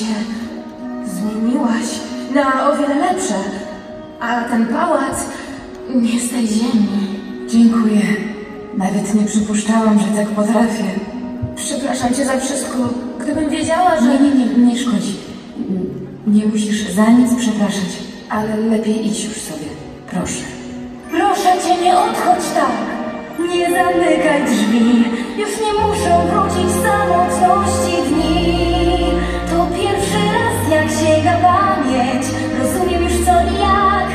się zmieniłaś na o wiele lepsze. A ten pałac nie z tej ziemi. Dziękuję. Nawet nie przypuszczałam, że tak potrafię. Przepraszam cię za wszystko. Gdybym wiedziała, że... Nie, nie, nie, nie szkodzi. Nie musisz za nic przepraszać, ale lepiej idź już sobie. Proszę. Proszę cię, nie odchodź tak. Nie zamykaj drzwi. Już nie muszą wrócić samotności dni. Sięga pamięć. Rozumiem już co i jak.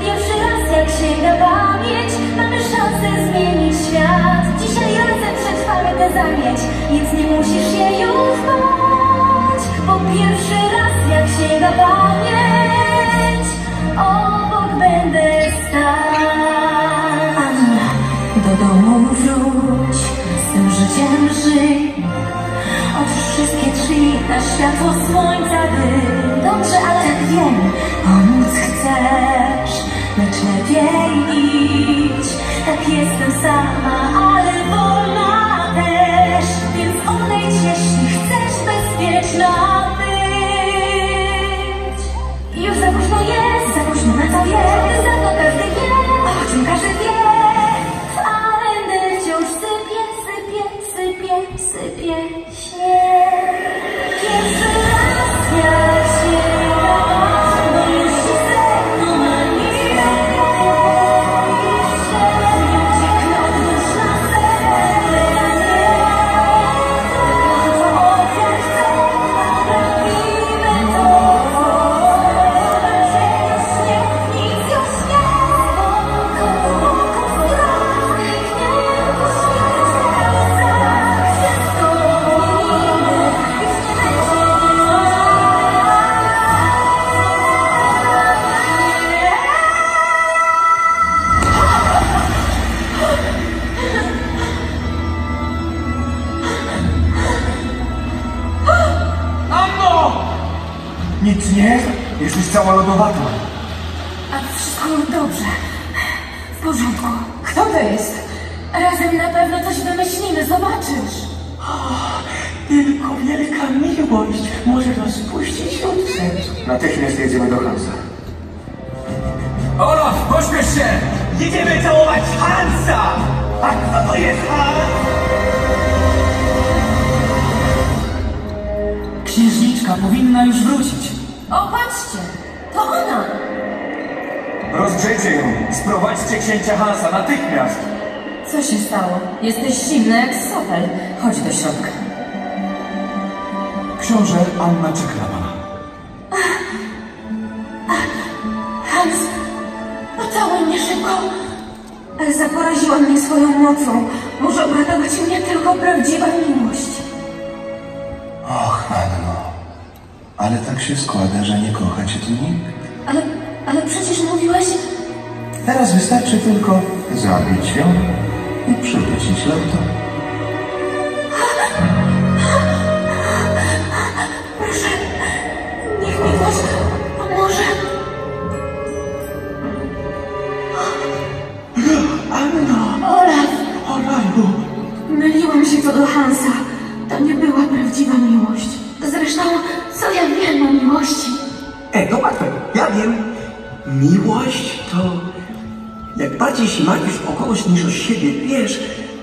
Pierwszy raz, jak sięga pamięć. Mamy szansę zmienić świat. Dzisiaj razem przetrwamy tę zamieć, więc nie musisz się już bać. Bo pierwszy raz, jak sięga pamięć. Obok będę stać. Anna, do domu wróć, z tym życiem żyj. Otwórz wszystkie drzwi na światło słońca, gdy kiss the. Lodowata. A wszystko dobrze. W porządku. Kto to jest? Razem na pewno coś wymyślimy, zobaczysz. Tylko wielka miłość może rozpuścić serc. Natychmiast jedziemy do Hansa. Olaf, pośpiesz się! Jedziemy całować Hansa! A kto to jest Hans? Księżniczka powinna już wrócić. O, patrzcie! To ona! Rozgrzejcie ją. Sprowadźcie księcia Hansa natychmiast. Co się stało? Jesteś zimna jak sopel. Chodź do środka. Książę Anna czeka na pana. Hans, pocałuj mnie szybko. Elza poraziła mnie swoją mocą. Może uratować mnie tylko prawdziwa miłość. Och, Anno. Ale tak się składa, że nie kocha cię tu nikt. Ale, ale przecież mówiłeś... Teraz wystarczy tylko zabić ją i przywrócić lotto. Proszę, niech mi pomoże. Anna! Olaf, O raju! myliłam się co do Hansa. To nie była prawdziwa miłość. Zresztą, co ja wiem o miłości? E, to łatwe. Ja wiem. Miłość to... Jak bardziej się martwisz o kogoś niż o siebie, wiesz...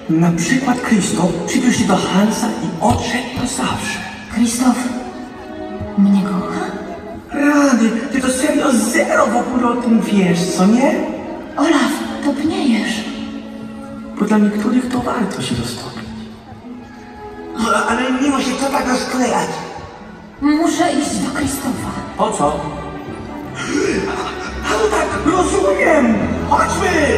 Na przykład Krzysztof przybił się do Hansa i odszedł na zawsze. Krzysztof mnie kocha? Rany, ty to serio zero w ogóle o tym wiesz, co nie? Olaf, topniejesz. Bo dla niektórych to warto się roztopić. Ale mimo się co tak rozklejać? Muszę iść do Krzysztofa. Po co? Ale tak, rozumiem! Chodźmy!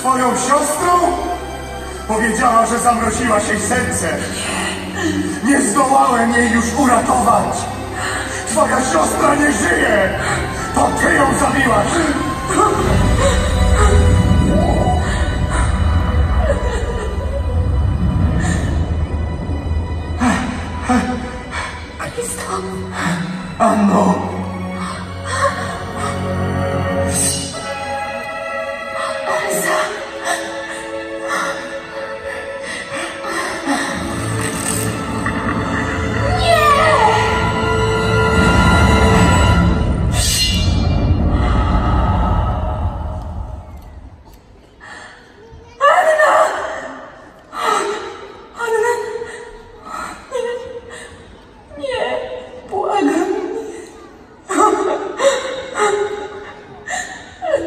Twoją siostrą? Powiedziała, że zamroziłaś jej serce. Nie zdołałem jej już uratować! Twoja siostra nie żyje! To ty ją zabiłaś! Anno!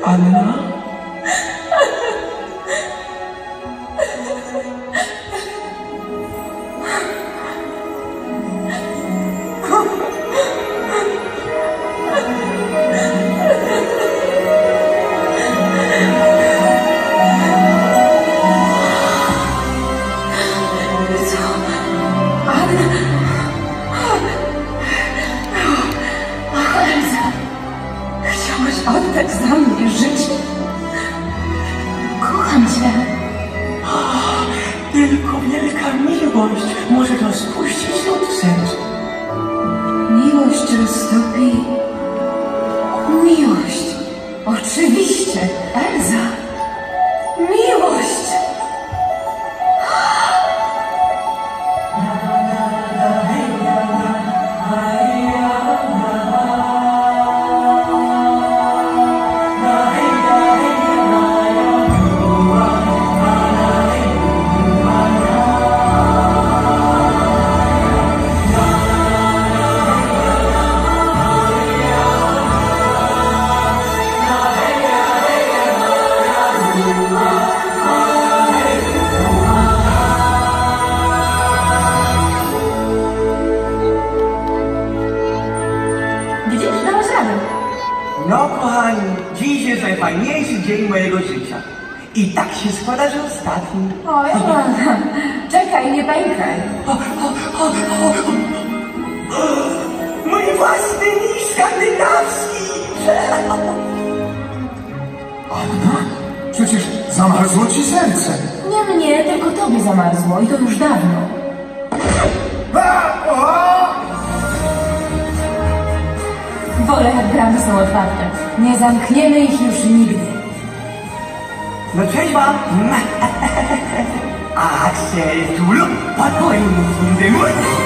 Anna? Może rozpuścić dzień mojego życia. I tak się składa, że ostatni. O, Jolanta, czekaj, nie pękaj. Mój własny mistrz skandynawski! Anna? Przecież zamarzło ci serce! Nie mnie, tylko tobie zamarzło i to już dawno. Wolę, jak bramy są otwarte. Nie zamkniemy ich już nigdy. 너 3시 반? 음. 악셀 둘러 바꿔요 무슨 대물?